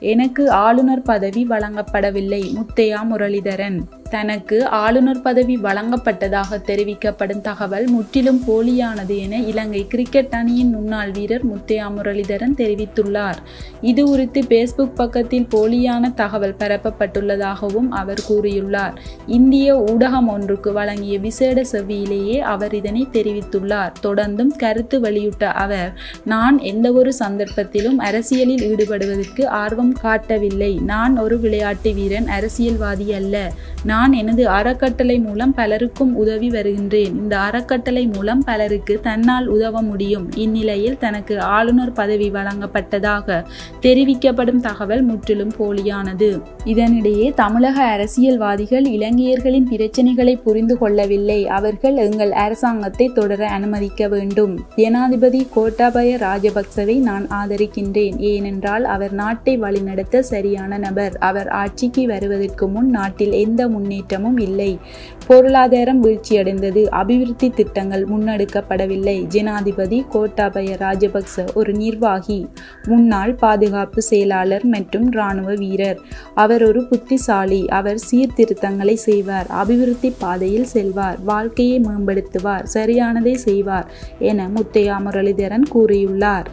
எனக்கு ஆளுநர் பதவி வழங்கப்படவில்லை முத்தையா முரளிதரன். தனக்கு ஆளுநர் பதவி வழங்கப்பட்டதாக தெரிவிக்கப்படும் தகவல் முற்றிலும் போலியானது என இலங்கை கிரிக்கெட் அணியின் முன்னாள் வீரர் முத்தையா முரளிதரன் தெரிவித்துள்ளார். இது குறித்து பேஸ்புக் பக்கத்தில் போலியான தகவல் பரப்பப்பட்டுள்ளதாகவும் அவர் கூறியுள்ளார். இந்திய ஊடகம் ஒன்றுக்கு வழங்கிய விசேட செவ்வியிலேயே அவர் இதனை தெரிவித்துள்ளார். தொடர்ந்தும் கருத்து வெளியிட்ட அவர் நான் எந்தவொரு சந்தர்ப்பத்திலும் அரசியலில் ஈடுபடுவதற்கு ஆர்வம் காட்டவில்லை. நான் ஒரு விளையாட்டு வீரன் அரசியல்வாதி அல்ல. நான் நான் எனது அறக்கட்டளை மூலம் பலருக்கும் உதவி வருகின்றேன். இந்த அறக்கட்டளை மூலம் பலருக்கு தன்னால் உதவ முடியும். இந்நிலையில் தனக்கு ஆளுநர் பதவி வழங்கப்பட்டதாக தெரிவிக்கப்படும் தகவல் முற்றிலும் போலியானது. இதனிடையே தமிழக அரசியல்வாதிகள் இலங்கையர்களின் பிரச்சனைகளை புரிந்து கொள்ளவில்லை. அவர்கள் எங்கள் அரசாங்கத்தை தொடர அனுமதிக்க வேண்டும். ஜனாதிபதி கோட்டாபய ராஜபக்சவை நான் ஆதரிக்கின்றேன். ஏனென்றால் அவர் நாட்டை வழிநடத்த சரியான நபர். அவர் ஆட்சிக்கு வருவதற்கு முன் நாட்டில் எந்த முன் முன்னேற்றமும் இல்லை. பொருளாதாரம் வீழ்ச்சியடைந்தது. அபிவிருத்தி திட்டங்கள் முன்னெடுக்கப்படவில்லை. ஜனாதிபதி கோட்டாபய ராஜபக்ச ஒரு நிர்வாகி. முன்னாள் பாதுகாப்பு செயலாளர் மற்றும் இராணுவ வீரர். அவர் ஒரு புத்திசாலி. அவர் சீர்திருத்தங்களை செய்வார். அபிவிருத்தி பாதையில் செல்வார். வாழ்க்கையை மேம்படுத்துவார். சரியானதை செய்வார் என முத்தையா முரளிதரன் கூறியுள்ளார்.